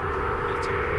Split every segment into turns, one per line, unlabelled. It's a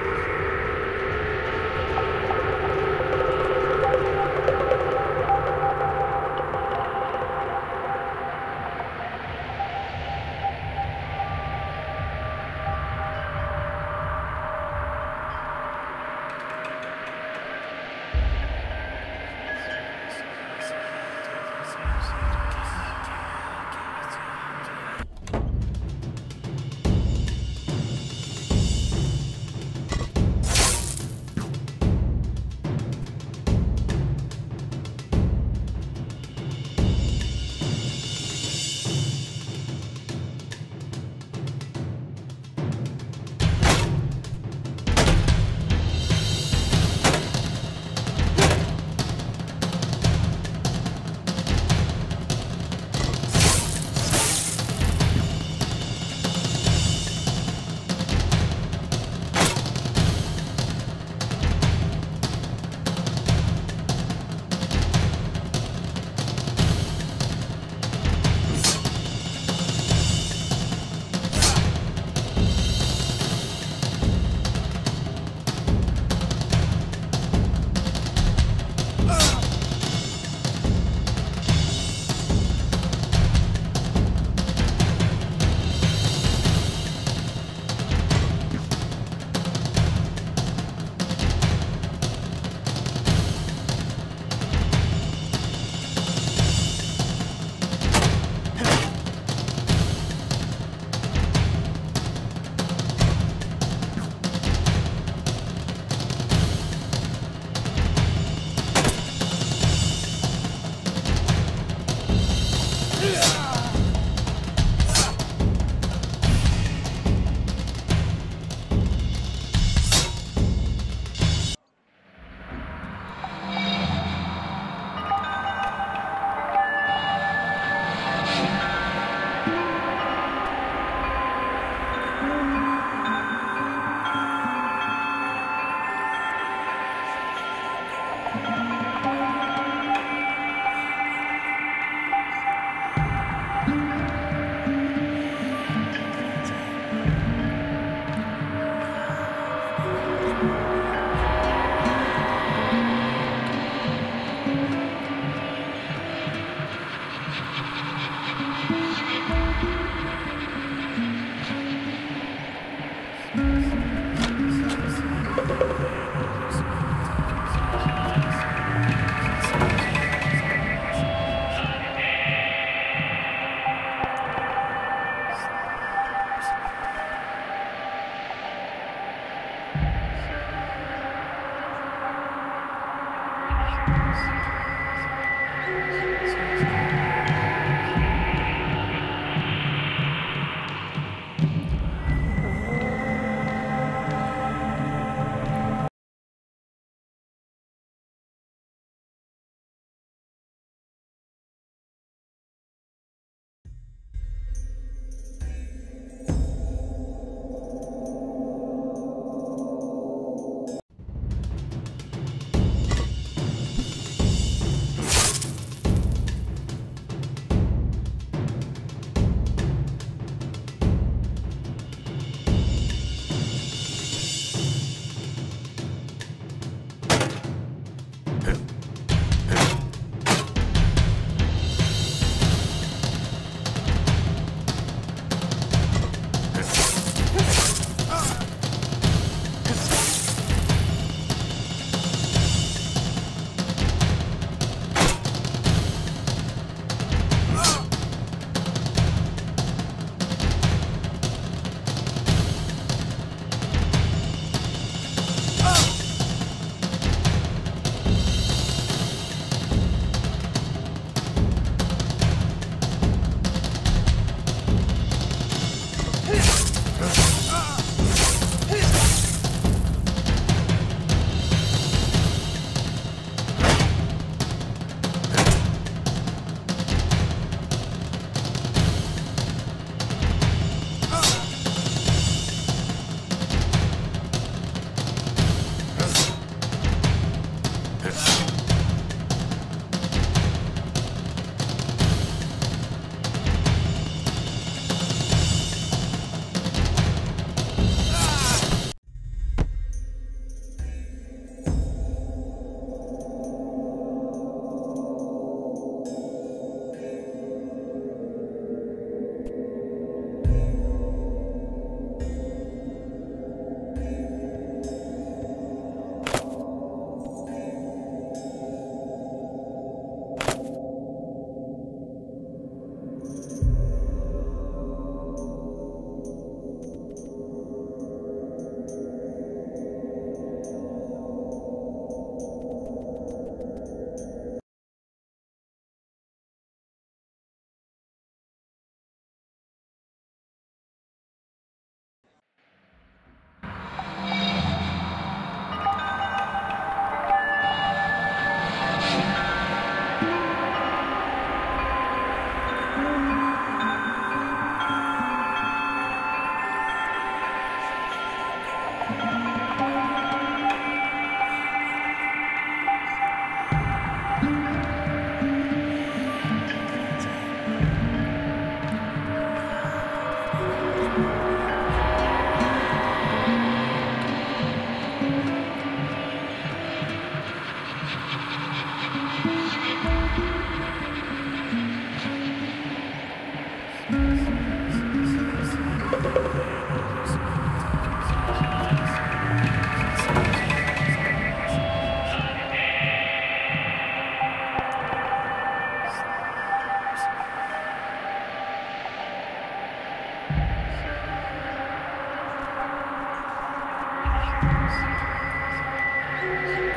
Thank you.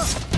Huh?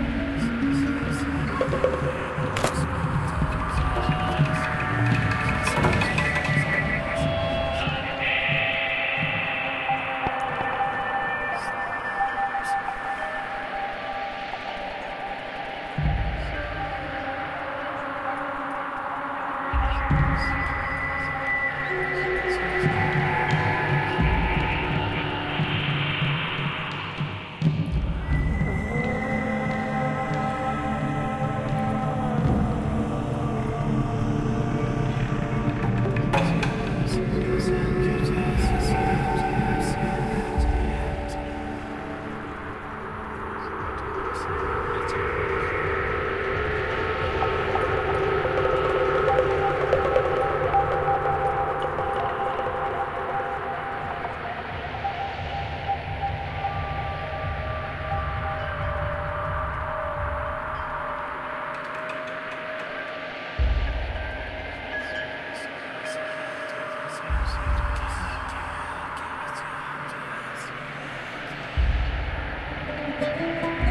Thank you.